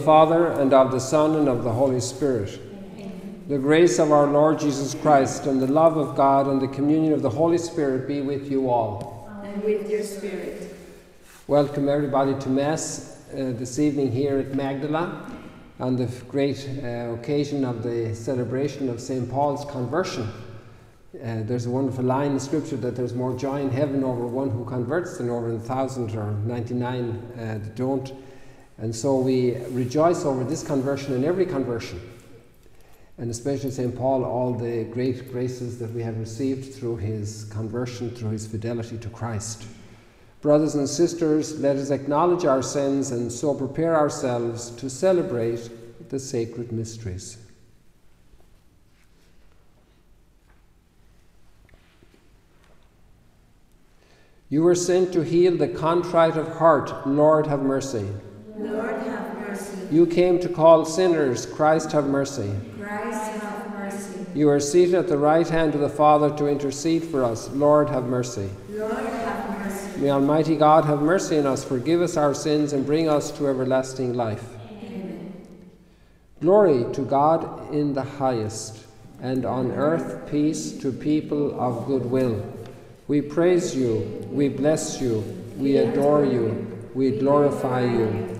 Father, and of the Son, and of the Holy Spirit. Amen. The grace of our Lord Jesus Christ, and the love of God, and the communion of the Holy Spirit be with you all. And with your spirit. Welcome everybody to Mass uh, this evening here at Magdala on the great uh, occasion of the celebration of St. Paul's conversion. Uh, there's a wonderful line in Scripture that there's more joy in heaven over one who converts than over a thousand or 99 uh, that don't. And so we rejoice over this conversion and every conversion. And especially St. Paul, all the great graces that we have received through his conversion, through his fidelity to Christ. Brothers and sisters, let us acknowledge our sins and so prepare ourselves to celebrate the sacred mysteries. You were sent to heal the contrite of heart. Lord, have mercy. Lord, have mercy. You came to call sinners. Christ, have mercy. Christ, have mercy. You are seated at the right hand of the Father to intercede for us. Lord, have mercy. Lord, have mercy. May Almighty God have mercy on us, forgive us our sins, and bring us to everlasting life. Amen. Glory to God in the highest, and on earth peace to people of good will. We praise you, we bless you, we adore you, we glorify you.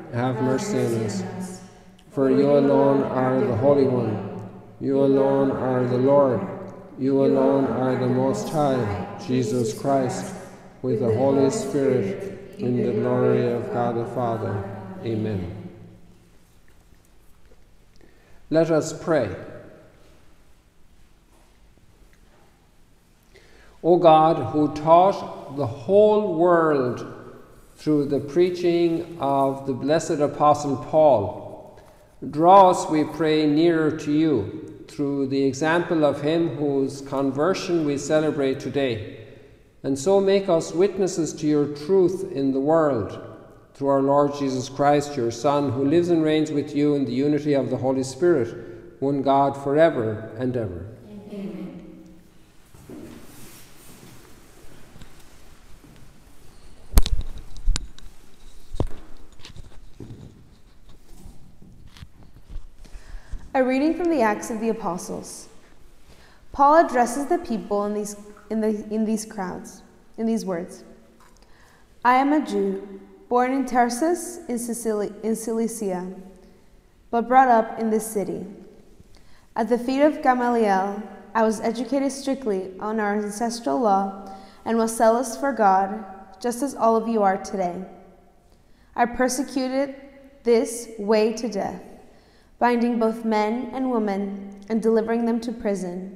have mercy on us. For you alone are the Holy One, you alone are the Lord, you alone are the Most High, Jesus Christ, with the Holy Spirit, in the glory of God the Father. Amen. Let us pray. O God, who taught the whole world through the preaching of the blessed Apostle Paul, draw us, we pray, nearer to you through the example of him whose conversion we celebrate today, and so make us witnesses to your truth in the world through our Lord Jesus Christ, your Son, who lives and reigns with you in the unity of the Holy Spirit, one God forever and ever. Amen. A reading from the Acts of the Apostles. Paul addresses the people in these, in, the, in these crowds, in these words I am a Jew, born in Tarsus in, Sicily, in Cilicia, but brought up in this city. At the feet of Gamaliel, I was educated strictly on our ancestral law and was zealous for God, just as all of you are today. I persecuted this way to death binding both men and women and delivering them to prison.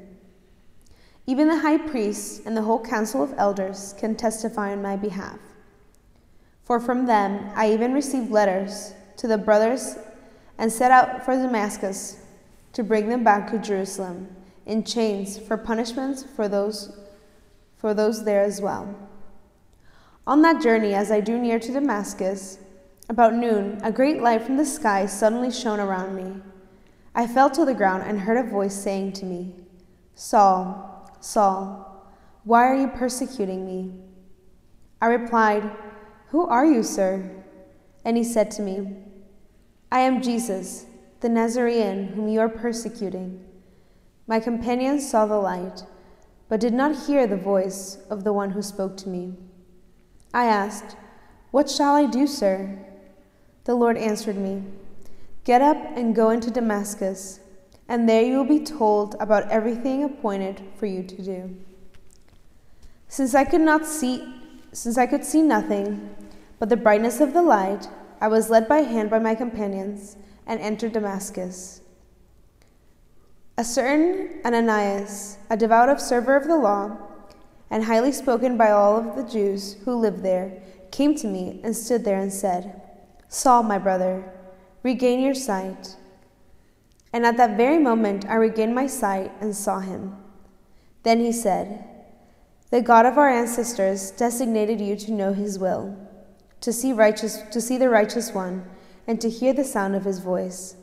Even the high priests and the whole council of elders can testify on my behalf. For from them I even received letters to the brothers and set out for Damascus to bring them back to Jerusalem in chains for punishments for those for those there as well. On that journey as I drew near to Damascus, about noon, a great light from the sky suddenly shone around me. I fell to the ground and heard a voice saying to me, Saul, Saul, why are you persecuting me? I replied, Who are you, sir? And he said to me, I am Jesus, the Nazarene whom you are persecuting. My companions saw the light, but did not hear the voice of the one who spoke to me. I asked, What shall I do, sir? The Lord answered me, Get up and go into Damascus, and there you will be told about everything appointed for you to do. Since I could not see, since I could see nothing but the brightness of the light, I was led by hand by my companions and entered Damascus. A certain Ananias, a devout observer of the law, and highly spoken by all of the Jews who lived there, came to me and stood there and said, Saul, my brother, regain your sight. And at that very moment I regained my sight and saw him. Then he said, The God of our ancestors designated you to know his will, to see righteous to see the righteous one, and to hear the sound of his voice.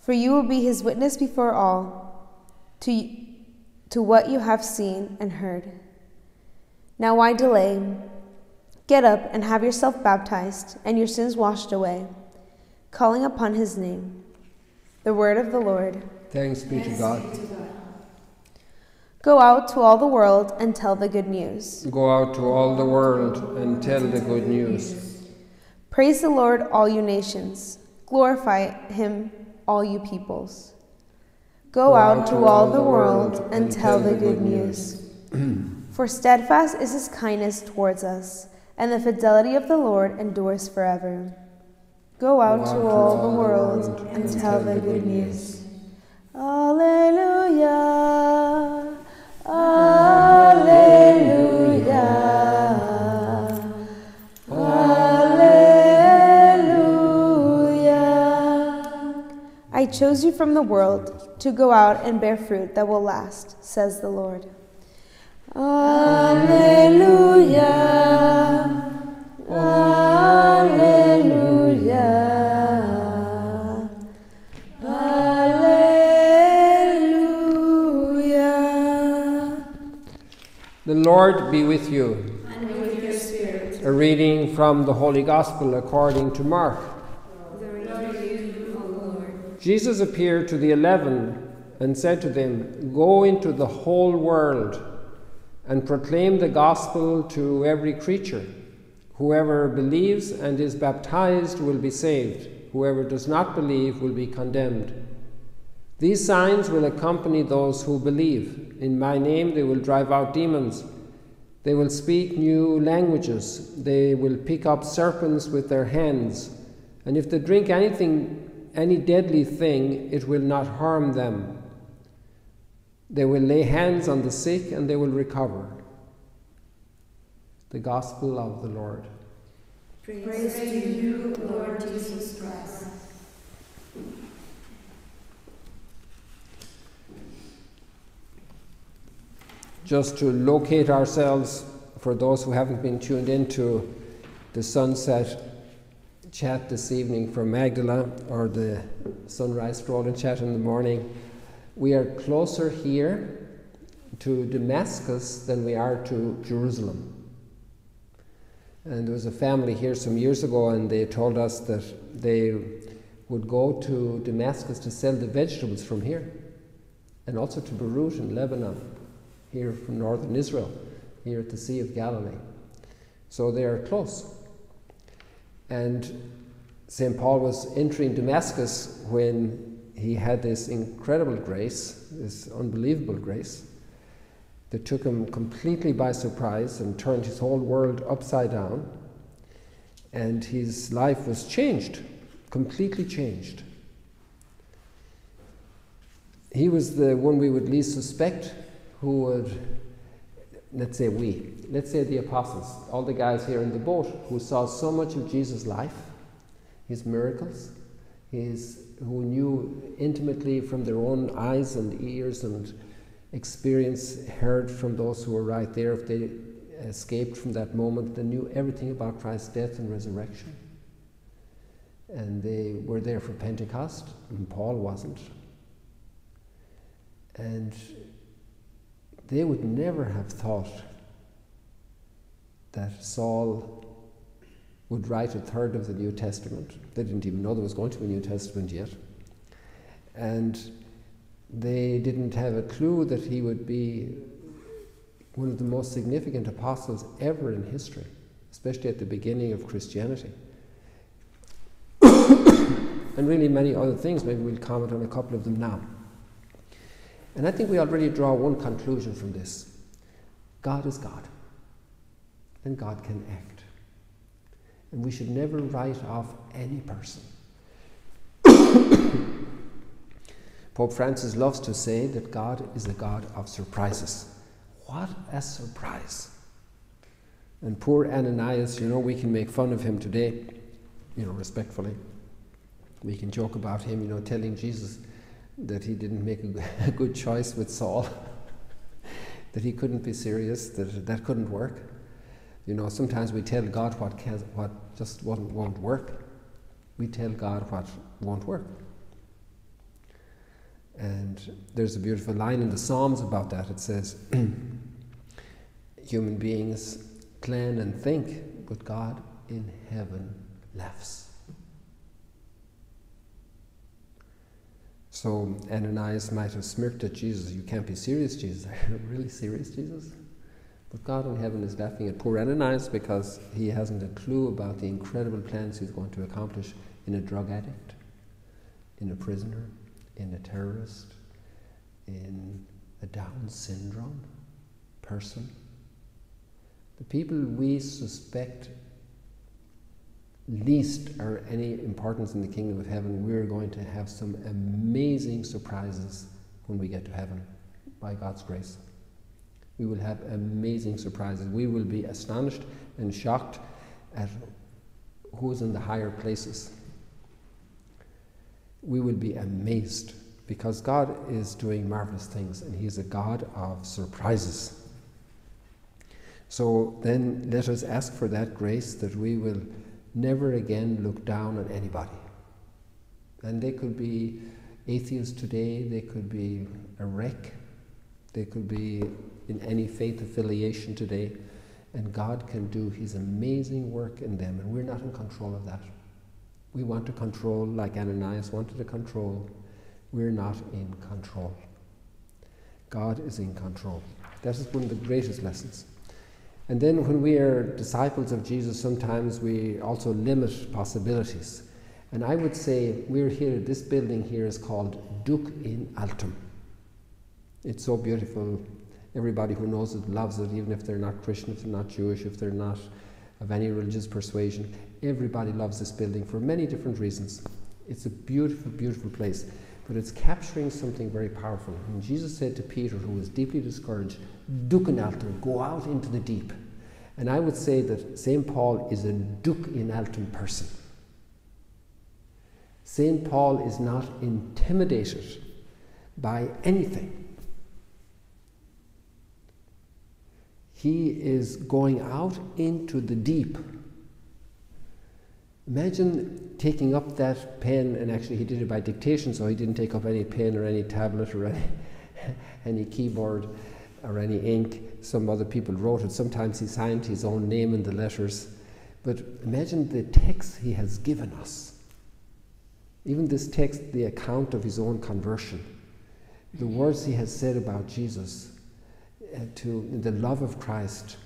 For you will be his witness before all, to, to what you have seen and heard. Now why delay? Get up and have yourself baptized, and your sins washed away, calling upon his name. The word of the Lord. Thanks be to God. Go out to all the world and tell the good news. Go out to all the world and tell the good news. Praise the Lord, all you nations. Glorify him, all you peoples. Go out to all the world and tell the good news. For steadfast is his kindness towards us, and the fidelity of the Lord endures forever. Go out to all the world and tell the good news. Alleluia. Alleluia. Alleluia. I chose you from the world to go out and bear fruit that will last, says the Lord. Alleluia. Alleluia. Alleluia. The Lord be with you. And with your spirit. A reading from the Holy Gospel according to Mark. Glory to you, O Lord. Jesus appeared to the eleven and said to them, Go into the whole world and proclaim the gospel to every creature. Whoever believes and is baptized will be saved. Whoever does not believe will be condemned. These signs will accompany those who believe. In my name they will drive out demons. They will speak new languages. They will pick up serpents with their hands. And if they drink anything, any deadly thing, it will not harm them. They will lay hands on the sick and they will recover. The Gospel of the Lord. Praise to you, Lord Jesus Christ. Just to locate ourselves, for those who haven't been tuned into the sunset chat this evening from Magdala or the sunrise stroll and chat in the morning, we are closer here to Damascus than we are to Jerusalem. And there was a family here some years ago, and they told us that they would go to Damascus to sell the vegetables from here, and also to Beirut in Lebanon, here from northern Israel, here at the Sea of Galilee. So they are close. And St. Paul was entering Damascus when he had this incredible grace, this unbelievable grace, that took him completely by surprise and turned his whole world upside down. And his life was changed, completely changed. He was the one we would least suspect who would, let's say we, let's say the apostles, all the guys here in the boat who saw so much of Jesus' life, his miracles, his, who knew intimately from their own eyes and ears and experience heard from those who were right there if they escaped from that moment they knew everything about christ's death and resurrection. And they were there for pentecost and paul wasn't. And they would never have thought that saul would write a third of the new testament they didn't even know there was going to be a new testament yet and they didn't have a clue that he would be one of the most significant apostles ever in history, especially at the beginning of Christianity. and really many other things. Maybe we'll comment on a couple of them now. And I think we already draw one conclusion from this God is God, and God can act. And we should never write off any person. Pope Francis loves to say that God is a God of surprises. What a surprise! And poor Ananias, you know, we can make fun of him today, you know, respectfully. We can joke about him, you know, telling Jesus that he didn't make a, good choice with Saul, that he couldn't be serious, that that couldn't work. You know, sometimes we tell God what, what just won't, won't work. We tell God what won't work. And there's a beautiful line in the Psalms about that. It says, Human beings plan and think, but God in heaven laughs. So Ananias might have smirked at Jesus. You can't be serious, Jesus. Are you really serious, Jesus? But God in heaven is laughing at poor Ananias because he hasn't a clue about the incredible plans he's going to accomplish in a drug addict, in a prisoner, in a terrorist, in a Down syndrome person. The people we suspect least are any importance in the kingdom of heaven, we're going to have some amazing surprises when we get to heaven by God's grace. We will have amazing surprises. We will be astonished and shocked at who's in the higher places. We will be amazed because God is doing marvelous things and He is a God of surprises. So then let us ask for that grace that we will never again look down on anybody. And they could be atheists today, they could be a wreck, they could be in any faith affiliation today, and God can do His amazing work in them, and we're not in control of that. We want to control like Ananias wanted to control. We're not in control. God is in control. That is one of the greatest lessons. And then when we are disciples of Jesus, sometimes we also limit possibilities. And I would say we're here, this building here is called Duc in Altum. It's so beautiful. Everybody who knows it loves it, even if they're not Christian, if they're not Jewish, if they're not of any religious persuasion. Everybody loves this building for many different reasons. It's a beautiful, beautiful place, but it's capturing something very powerful. And Jesus said to Peter, who was deeply discouraged, Duc in altum, go out into the deep. And I would say that St. Paul is a duc in altum person. St. Paul is not intimidated by anything. He is going out into the deep. Imagine taking up that pen, and actually he did it by dictation, so he didn't take up any pen or any tablet or any, any keyboard or any ink. Some other people wrote it. Sometimes he signed his own name in the letters. But imagine the text he has given us. Even this text, the account of his own conversion, the words he has said about Jesus to the love of Christ,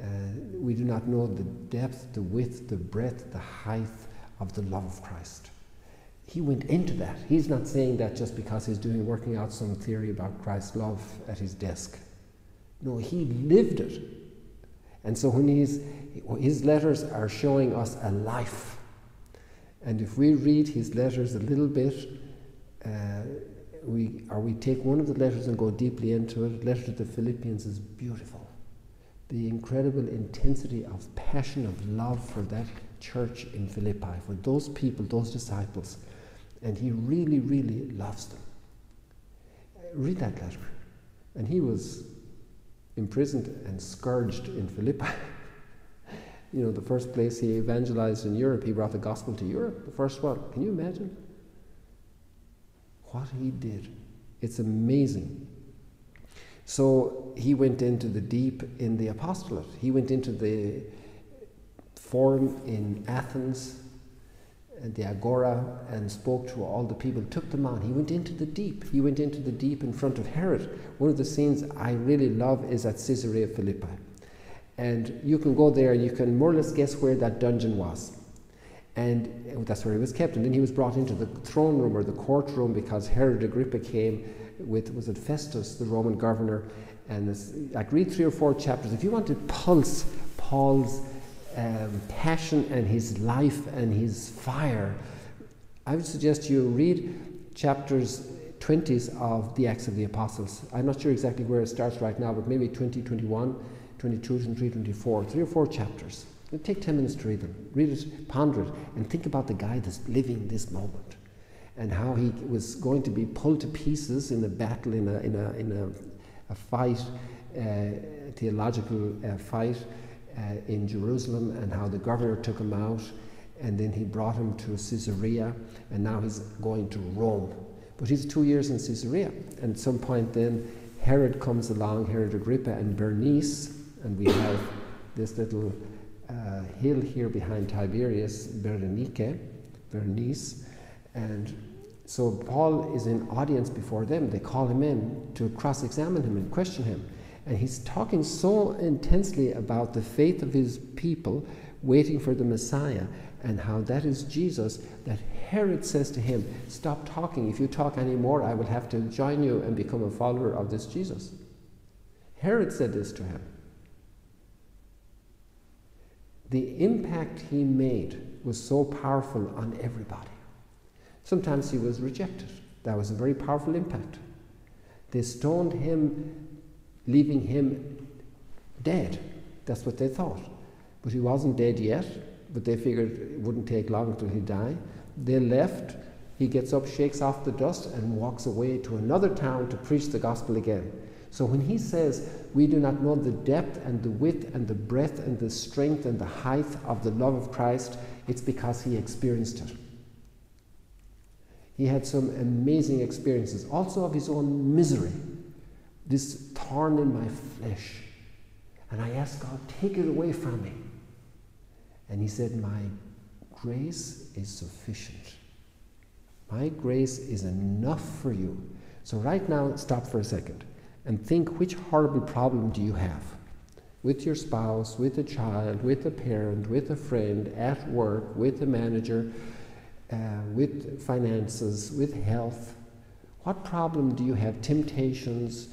uh, we do not know the depth, the width, the breadth, the height of the love of Christ. He went into that. He's not saying that just because he's doing working out some theory about Christ's love at his desk. No, he lived it. And so when he's, his letters are showing us a life. And if we read his letters a little bit, uh, we, or we take one of the letters and go deeply into it, letter to the Philippians is beautiful. The incredible intensity of passion, of love for that church in Philippi, for those people, those disciples. And he really, really loves them. Read that letter. And he was imprisoned and scourged in Philippi. you know, the first place he evangelized in Europe, he brought the gospel to Europe, the first one. Can you imagine? What he did. It's amazing. So he went into the deep in the apostolate. He went into the forum in Athens, uh, the agora, and spoke to all the people, took them on. He went into the deep. He went into the deep in front of Herod. One of the scenes I really love is at Caesarea Philippi. And you can go there and you can more or less guess where that dungeon was. And that's where he was kept. And then he was brought into the throne room or the courtroom because Herod Agrippa came with, was it Festus, the Roman governor? And this, like read three or four chapters. If you want to pulse Paul's um, passion and his life and his fire, I would suggest you read chapters 20s of the Acts of the Apostles. I'm not sure exactly where it starts right now, but maybe 20, 21, 22, 23, 24, three or four chapters. Take 10 minutes to read them. Read it, ponder it, and think about the guy that's living this moment and how he was going to be pulled to pieces in a battle, in a, in a, in a, a fight, uh, theological uh, fight uh, in Jerusalem, and how the governor took him out, and then he brought him to Caesarea, and now he's going to Rome. But he's two years in Caesarea, and at some point then Herod comes along, Herod Agrippa and Bernice, and we have this little uh, hill here behind Tiberias, Berenice, Bernice, and so Paul is in audience before them. They call him in to cross-examine him and question him, and he's talking so intensely about the faith of his people waiting for the Messiah and how that is Jesus that Herod says to him, Stop talking. If you talk anymore, I will have to join you and become a follower of this Jesus. Herod said this to him. The impact he made was so powerful on everybody. Sometimes he was rejected. That was a very powerful impact. They stoned him, leaving him dead. That's what they thought. But he wasn't dead yet, but they figured it wouldn't take long until he died. They left. He gets up, shakes off the dust, and walks away to another town to preach the gospel again. So when he says, We do not know the depth and the width and the breadth and the strength and the height of the love of Christ, it's because he experienced it. He had some amazing experiences, also of his own misery, this thorn in my flesh. And I asked God, Take it away from me. And he said, My grace is sufficient. My grace is enough for you. So, right now, stop for a second and think which horrible problem do you have? With your spouse, with a child, with a parent, with a friend, at work, with a manager, uh, with finances, with health. What problem do you have? Temptations,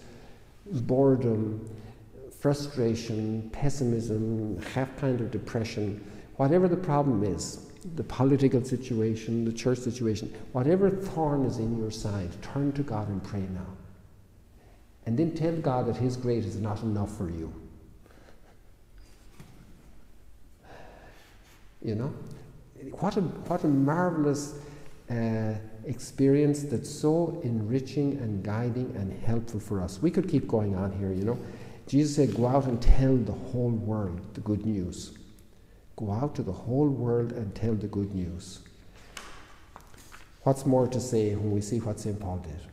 boredom, frustration, pessimism, half kind of depression, whatever the problem is, the political situation, the church situation, whatever thorn is in your side, turn to God and pray now. And then tell God that His grace is not enough for you. You know? What a, what a marvelous uh, experience that's so enriching and guiding and helpful for us. We could keep going on here, you know. Jesus said, Go out and tell the whole world the good news. Go out to the whole world and tell the good news. What's more to say when we see what St. Paul did?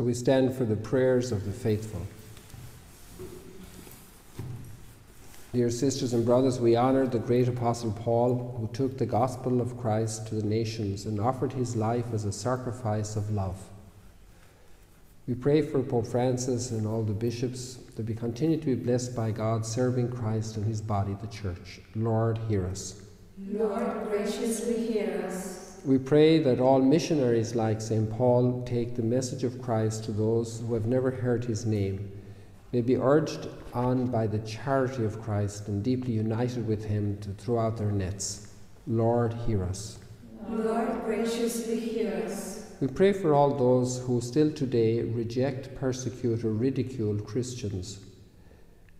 So we stand for the prayers of the faithful. Dear sisters and brothers, we honor the great Apostle Paul who took the gospel of Christ to the nations and offered his life as a sacrifice of love. We pray for Pope Francis and all the bishops that we continue to be blessed by God serving Christ and his body, the church. Lord, hear us. Lord, graciously hear us. We pray that all missionaries like St. Paul take the message of Christ to those who have never heard his name, may be urged on by the charity of Christ and deeply united with him to throw out their nets. Lord, hear us. Lord, graciously hear us. We pray for all those who still today reject, persecute, or ridicule Christians.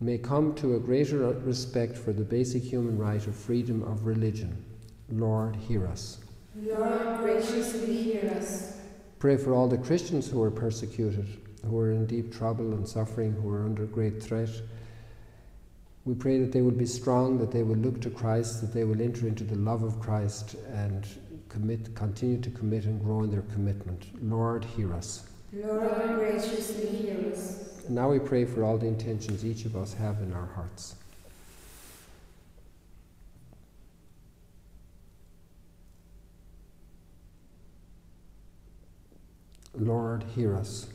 May come to a greater respect for the basic human right of freedom of religion. Lord, hear us. Lord, graciously hear us. Pray for all the Christians who are persecuted, who are in deep trouble and suffering, who are under great threat. We pray that they will be strong, that they will look to Christ, that they will enter into the love of Christ and commit, continue to commit and grow in their commitment. Lord, hear us. Lord, graciously hear us. And now we pray for all the intentions each of us have in our hearts. Lord, hear us.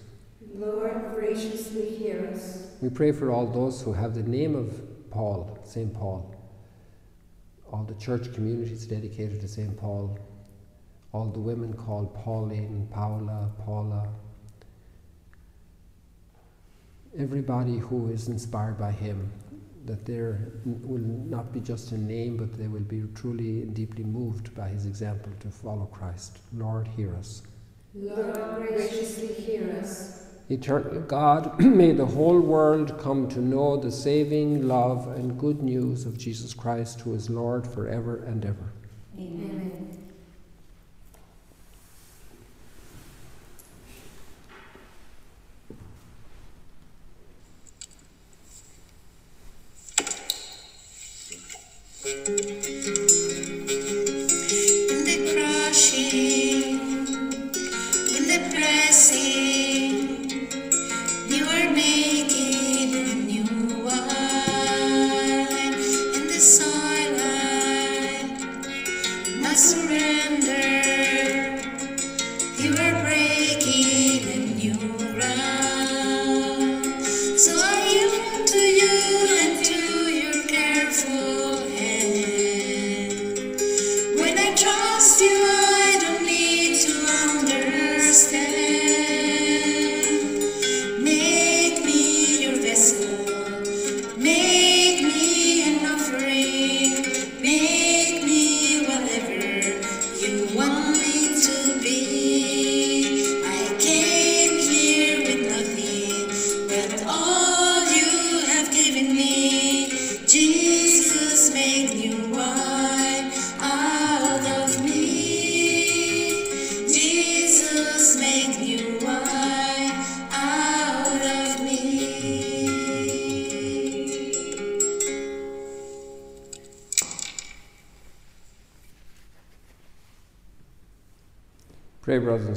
Lord, graciously hear us. We pray for all those who have the name of Paul, St. Paul, all the church communities dedicated to St. Paul, all the women called Pauline, Paula, Paula, everybody who is inspired by him, that there will not be just a name, but they will be truly and deeply moved by his example to follow Christ. Lord, hear us. Lord, graciously hear us. Eternal God, may the whole world come to know the saving love and good news of Jesus Christ, who is Lord forever and ever. Amen.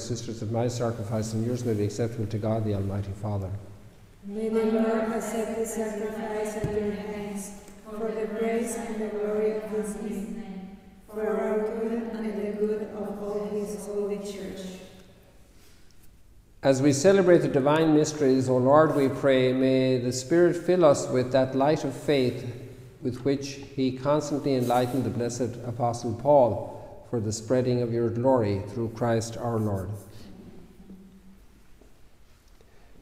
Sisters, that my sacrifice and yours may be acceptable to God, the Almighty Father. May the Lord accept the sacrifice at your hands for the praise and the glory of his name, for our good and the good of all his holy church. As we celebrate the divine mysteries, O Lord, we pray, may the Spirit fill us with that light of faith with which he constantly enlightened the blessed Apostle Paul for the spreading of your glory through Christ our Lord.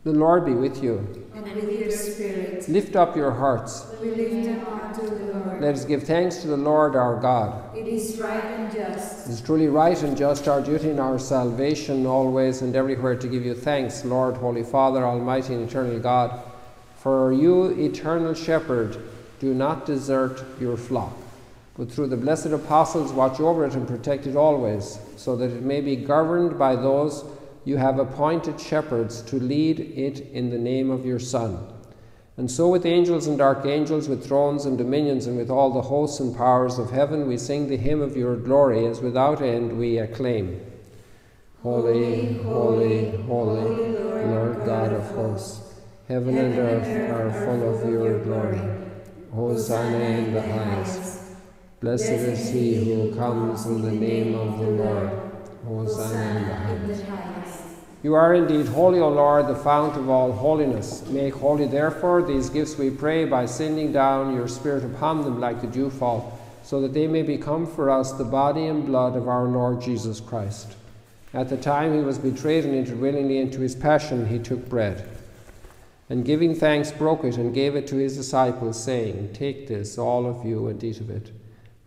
The Lord be with you. And with your spirit, Lift up your hearts. we lift them up to the Lord. Let us give thanks to the Lord our God. It is right and just. It is truly right and just our duty and our salvation always and everywhere to give you thanks, Lord, Holy Father, Almighty and Eternal God. For you, eternal shepherd, do not desert your flock, but through the blessed apostles watch over it and protect it always, so that it may be governed by those you have appointed shepherds to lead it in the name of your Son. And so, with angels and archangels, with thrones and dominions, and with all the hosts and powers of heaven, we sing the hymn of your glory, as without end we acclaim. Holy, holy, holy, Lord God of hosts, heaven and earth are full of your glory. Hosanna in the highest. Blessed is he who comes in the name of the Lord. Hosanna in the highest. You are indeed holy, O Lord, the fount of all holiness. Make holy, therefore, these gifts, we pray, by sending down your Spirit upon them like the dewfall, so that they may become for us the body and blood of our Lord Jesus Christ. At the time he was betrayed and entered willingly into his passion, he took bread. And giving thanks, broke it and gave it to his disciples, saying, Take this, all of you, and eat of it,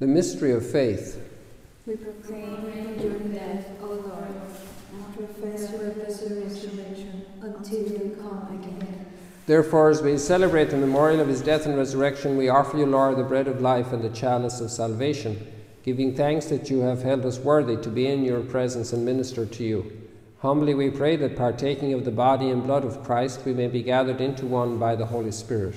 The mystery of faith. We proclaim your death, O Lord, and profess your resurrection until you come again. Therefore, as we celebrate the memorial of his death and resurrection, we offer you, Lord, the bread of life and the chalice of salvation, giving thanks that you have held us worthy to be in your presence and minister to you. Humbly we pray that partaking of the body and blood of Christ, we may be gathered into one by the Holy Spirit.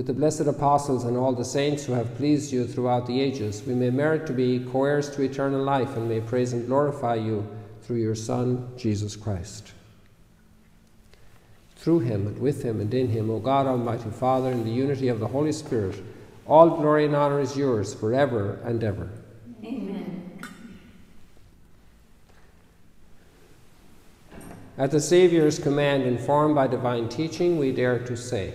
with the blessed apostles and all the saints who have pleased you throughout the ages, we may merit to be co heirs to eternal life and may praise and glorify you through your Son, Jesus Christ. Through him and with him and in him, O God, Almighty Father, in the unity of the Holy Spirit, all glory and honour is yours forever and ever. Amen. At the Saviour's command, informed by divine teaching, we dare to say,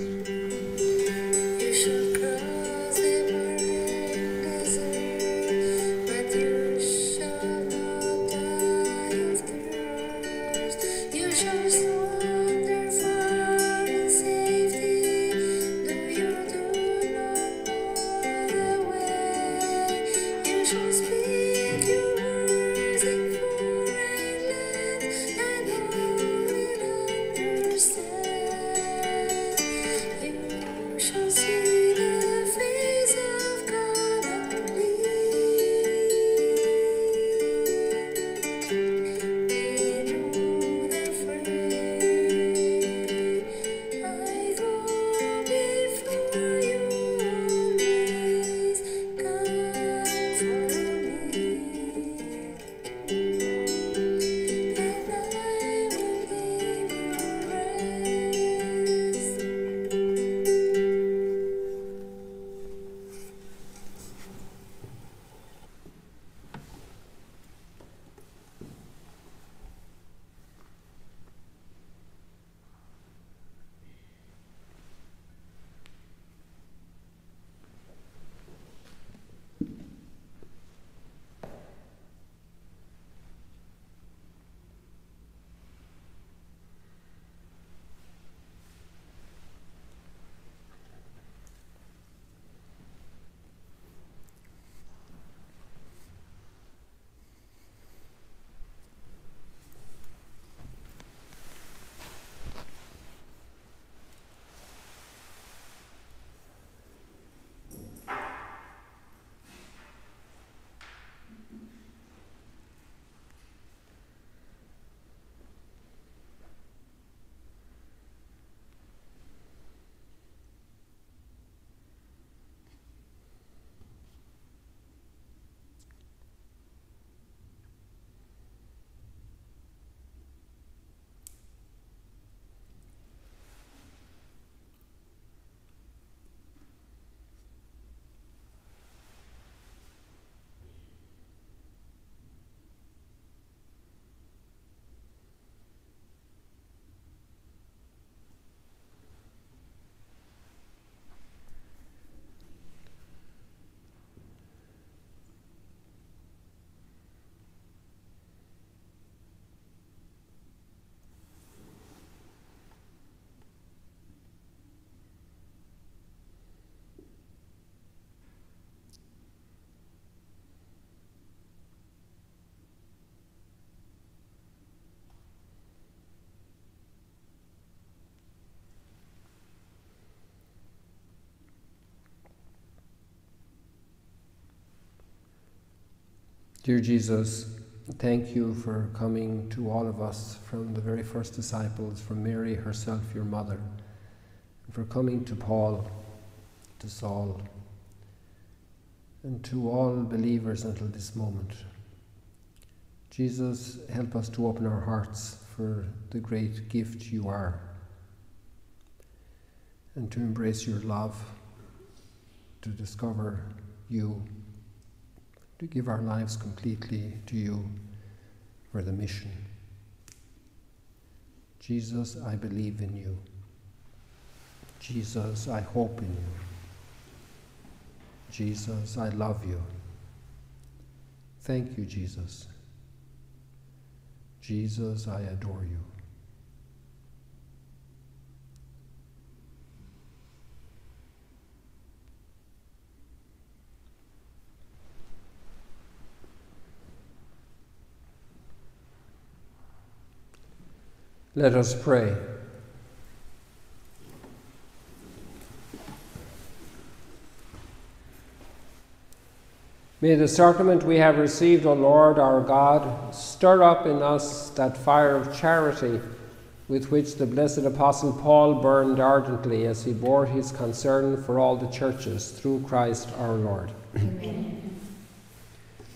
Dear Jesus, thank you for coming to all of us from the very first disciples, from Mary herself, your mother, and for coming to Paul, to Saul, and to all believers until this moment. Jesus, help us to open our hearts for the great gift you are and to embrace your love, to discover you, to give our lives completely to you for the mission. Jesus, I believe in you. Jesus, I hope in you. Jesus, I love you. Thank you, Jesus. Jesus, I adore you. Let us pray. May the sacrament we have received, O Lord our God, stir up in us that fire of charity with which the blessed Apostle Paul burned ardently as he bore his concern for all the churches through Christ our Lord. Amen.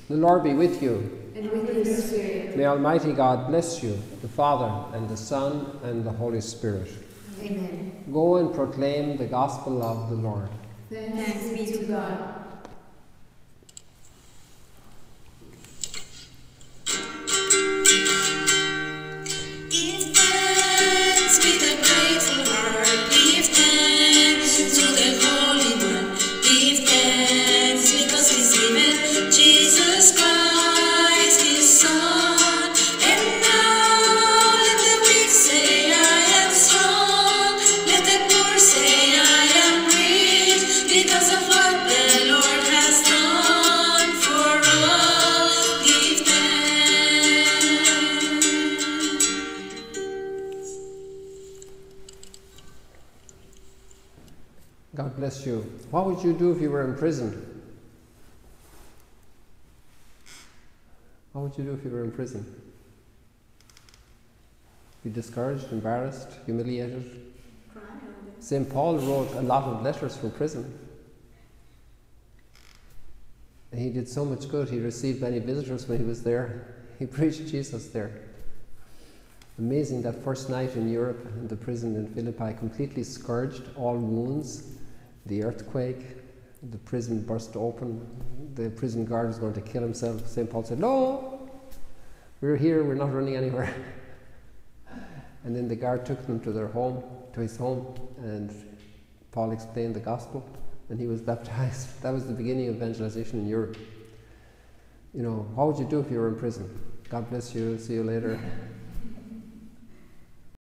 The Lord be with you. And with your spirit. May Almighty God bless you, the Father, and the Son, and the Holy Spirit. Amen. Go and proclaim the gospel of the Lord. Thanks be to God. You. What would you do if you were in prison? What would you do if you were in prison? Be discouraged, embarrassed, humiliated? St. Paul wrote a lot of letters from prison. And he did so much good. He received many visitors when he was there. He preached Jesus there. Amazing that first night in Europe, in the prison in Philippi, completely scourged, all wounds, the earthquake, the prison burst open, the prison guard was going to kill himself. St. Paul said, No, we're here, we're not running anywhere. and then the guard took them to their home, to his home, and Paul explained the gospel, and he was baptized. That was the beginning of evangelization in Europe. You know, what would you do if you were in prison? God bless you, see you later.